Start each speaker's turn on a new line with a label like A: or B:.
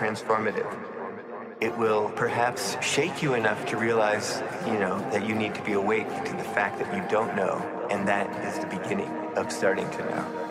A: transformative. It will perhaps shake you enough to realize, you know, that you need to be awake to the fact that you don't know, and that is the beginning of starting to know.